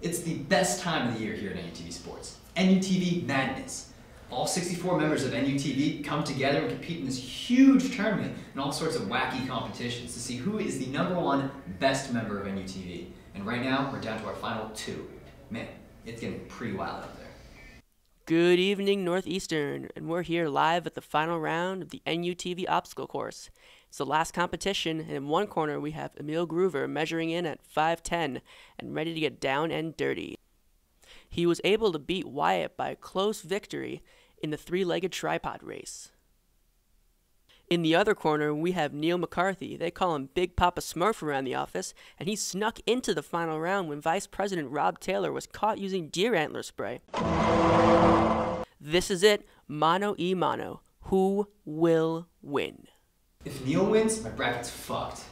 It's the best time of the year here at NUTV Sports. NUTV Madness. All 64 members of NUTV come together and compete in this huge tournament and all sorts of wacky competitions to see who is the number one best member of NUTV. And right now, we're down to our final two. Man, it's getting pretty wild out there. Good evening, Northeastern, and we're here live at the final round of the NUTV obstacle course. It's the last competition, and in one corner we have Emil Groover measuring in at 5'10 and ready to get down and dirty. He was able to beat Wyatt by a close victory in the three legged tripod race. In the other corner, we have Neil McCarthy. They call him Big Papa Smurf around the office, and he snuck into the final round when Vice President Rob Taylor was caught using deer antler spray. This is it, mano e mano. Who will win? If Neil wins, my bracket's fucked.